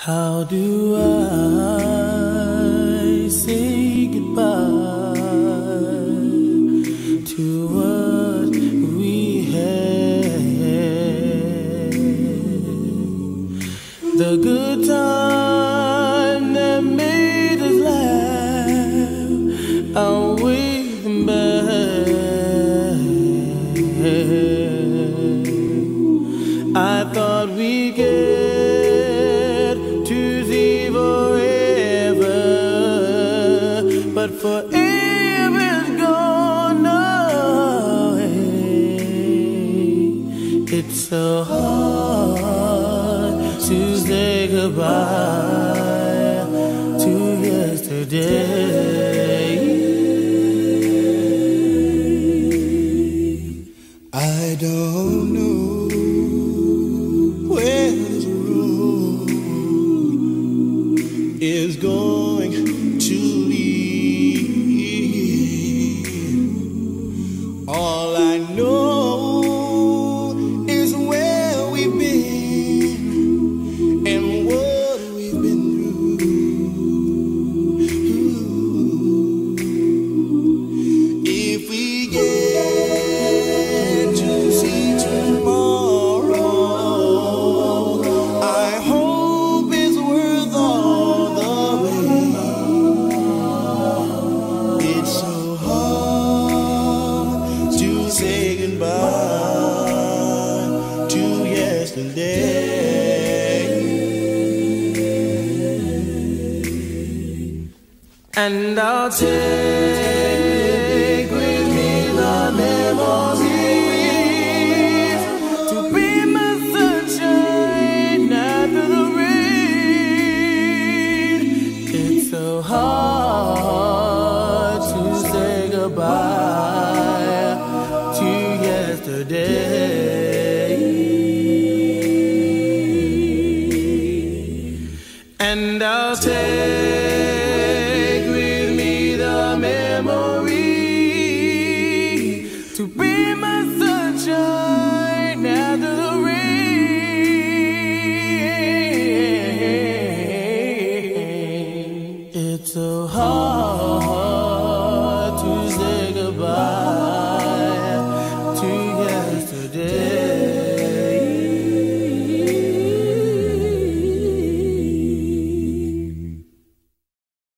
How do I say goodbye to what we had? The good time that made us laugh, I'll wait back. I thought we'd get but forever is gone away. It's so hard to say goodbye to yesterday. I don't know is going to lead. All I know And I'll take with me the memories to be my sunshine after the rain. It's so hard to say goodbye to yesterday. And I'll take so hard.